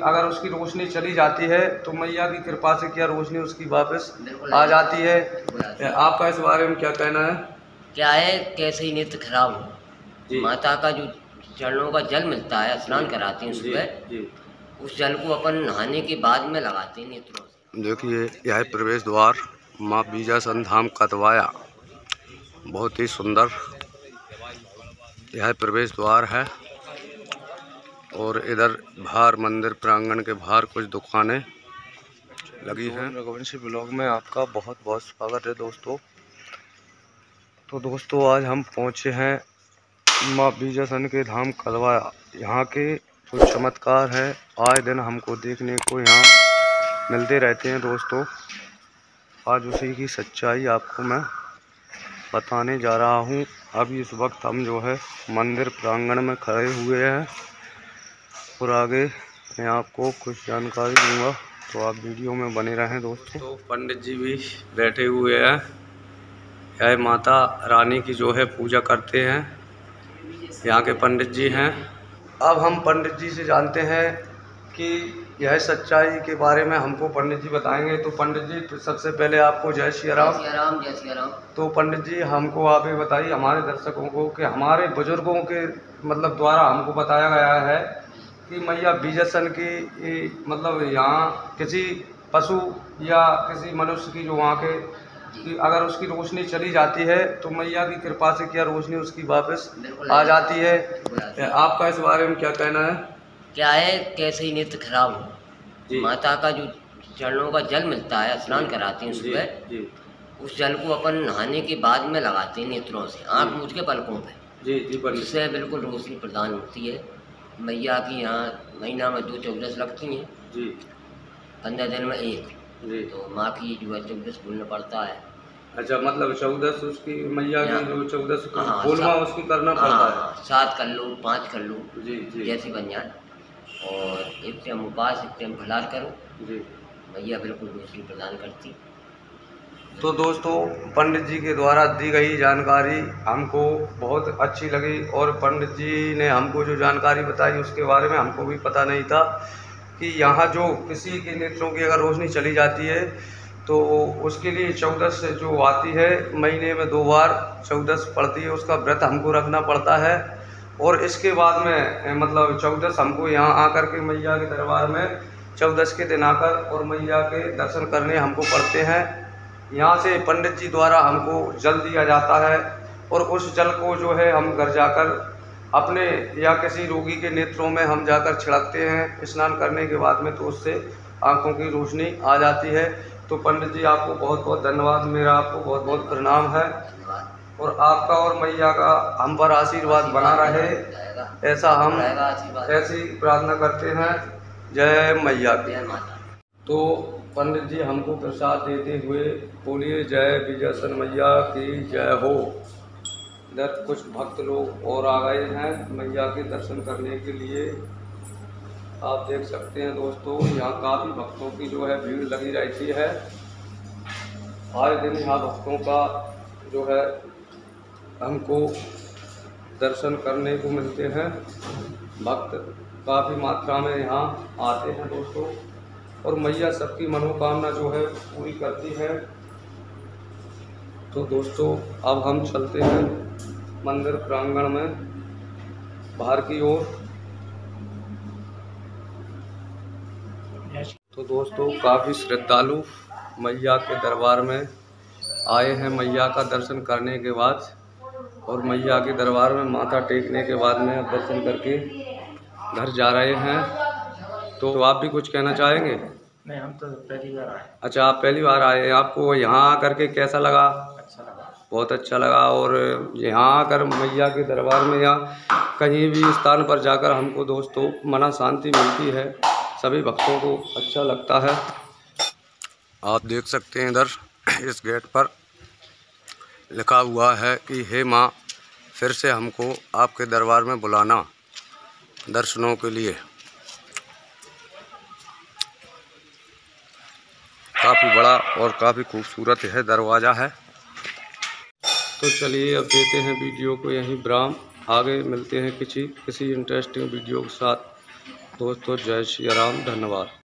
अगर उसकी रोशनी चली जाती है तो मैया की कृपा से क्या रोशनी उसकी वापस आ जाती है? आपका इस बारे में क्या कहना है? क्या है? कैसे ही नित्य खराब हो। जी। माता का जो चरणों का जल मिलता है स्नान कराते हैं सुबह उस जल को अपन नहाने के बाद में लगाते हैं नेत्रों से। देखिए यह प्रवेश द्वार माँ बीजासन धाम कतवाया बहुत ही सुंदर। यह प्रवेश द्वार है। और इधर बाहर मंदिर प्रांगण के बाहर कुछ दुकानें लगी हैं। रघुवंशी ब्लॉग में आपका बहुत बहुत स्वागत है दोस्तों। तो दोस्तों आज हम पहुँचे हैं माँ बीजासन के धाम कलवाया यहाँ के जो चमत्कार है आए दिन हमको देखने को यहाँ मिलते रहते हैं दोस्तों। आज उसी की सच्चाई आपको मैं बताने जा रहा हूँ। अभी इस वक्त हम जो है मंदिर प्रांगण में खड़े हुए हैं। और आगे मैं आपको कुछ जानकारी दूँगा। तो आप वीडियो में बने रहें दोस्तों। तो पंडित जी भी बैठे हुए हैं। यह माता रानी की जो है पूजा करते हैं। यहाँ के पंडित जी हैं। अब हम पंडित जी से जानते हैं कि यह सच्चाई के बारे में हमको पंडित जी बताएँगे। तो पंडित जी तो सबसे पहले आपको जय श्री राम जय श्री राम। तो पंडित जी हमको आप ये बताइए हमारे दर्शकों को कि हमारे बुज़ुर्गों के मतलब द्वारा हमको बताया गया है कि मैया बीजसन की मतलब यहाँ किसी पशु या किसी मनुष्य की जो वहाँ के कि अगर उसकी रोशनी चली जाती है तो मैया की कृपा से क्या रोशनी उसकी वापस आ जाती है? आपका इस बारे में क्या कहना है? क्या है कैसे ही नित्य खराब हो? माता का जो चरणों का जल मिलता है स्नान कराते हैं सुबह उस जल को अपन नहाने के बाद में लगाते हैं नेत्रों से आँख मूझ के पलकों पर जी जी इससे बिल्कुल रोशनी प्रदान होती है। मैया की यहाँ महीना में दो चौदस लगती हैं। जी। पंद्रह दिन में एक। जी। तो माँ की जो है चौदस बोलना पड़ता है। अच्छा मतलब चौदह उसकी मैया की हाँ। जो चौदह हाँ, उसकी करना पड़ता हाँ सात कर लो पाँच कर लो है जी जी। जैसी बन जाए। और एक टाइम उपास एक टाइम फलार करो। जी। मैया बिल्कुल रोशनी प्रदान करती। तो दोस्तों, पंडित जी के द्वारा दी गई जानकारी हमको बहुत अच्छी लगी और पंडित जी ने हमको जो जानकारी बताई उसके बारे में हमको भी पता नहीं था कि यहाँ जो किसी के नेत्रों की अगर रोशनी चली जाती है तो उसके लिए चौदस जो आती है, महीने में दो बार चौदस पड़ती है, उसका व्रत हमको रखना पड़ता है। और इसके बाद में मतलब चौदस हमको यहाँ आकर के मैया के दरबार में चौदस के दिन आकर और मैया के दर्शन करने हमको पड़ते हैं। यहाँ से पंडित जी द्वारा हमको जल दिया जाता है और उस जल को जो है हम घर जाकर अपने या किसी रोगी के नेत्रों में हम जाकर छिड़कते हैं स्नान करने के बाद में तो उससे आँखों की रोशनी आ जाती है। तो पंडित जी आपको बहुत बहुत धन्यवाद। मेरा आपको बहुत बहुत प्रणाम है और आपका और मैया का हम पर आशीर्वाद बना रहे। ऐसा हम ऐसी प्रार्थना करते हैं। जय मैया की। तो पंडित जी हमको प्रसाद देते हुए बोलिए, जय विजयसन मैया की जय हो। इधर कुछ भक्त लोग और आ गए हैं मैया के दर्शन करने के लिए। आप देख सकते हैं दोस्तों, यहाँ काफ़ी भक्तों की जो है भीड़ लगी रहती है। आए दिन यहाँ भक्तों का जो है हमको दर्शन करने को मिलते हैं। भक्त काफ़ी मात्रा में यहाँ आते हैं दोस्तों। और मैया सबकी मनोकामना जो है पूरी करती है। तो दोस्तों, अब हम चलते हैं मंदिर प्रांगण में, बाहर की ओर। तो दोस्तों, काफ़ी श्रद्धालु मैया के दरबार में आए हैं। मैया का दर्शन करने के बाद और मैया के दरबार में माथा टेकने के बाद में दर्शन करके घर जा रहे हैं। तो आप भी कुछ कहना चाहेंगे? नहीं हम तो पहली बार आए अच्छा आप पहली बार आए हैं। आपको यहाँ आकर के कैसा लगा? अच्छा लगा। बहुत अच्छा लगा। और यहाँ आकर मैया के दरबार में या कहीं भी स्थान पर जाकर हमको दोस्तों मना शांति मिलती है। सभी भक्तों को अच्छा लगता है। आप देख सकते हैं इधर इस गेट पर लिखा हुआ है कि हे माँ फिर से हमको आपके दरबार में बुलाना दर्शनों के लिए। काफ़ी बड़ा और काफ़ी खूबसूरत है दरवाज़ा है। तो चलिए अब देते हैं वीडियो को यहीं ब्राम आगे मिलते हैं किसी किसी इंटरेस्टिंग वीडियो के साथ। दोस्तों, जय श्री राम, धन्यवाद।